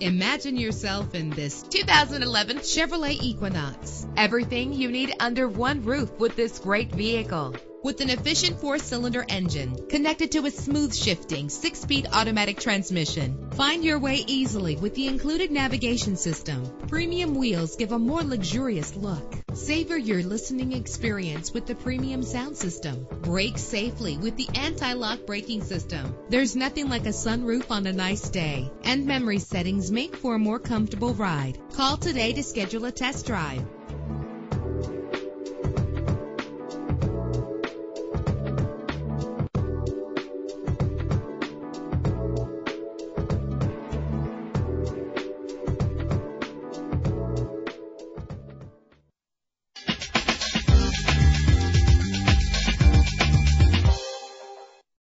Imagine yourself in this 2011 Chevrolet Equinox. Everything you need under one roof with this great vehicle. With an efficient four cylinder engine connected to a smooth shifting six speed automatic transmission. Find your way easily with the included navigation system. Premium wheels give a more luxurious look. Savor your listening experience with the premium sound system. Brake safely with the anti-lock braking system. There's nothing like a sunroof on a nice day. And memory settings make for a more comfortable ride. Call today to schedule a test drive.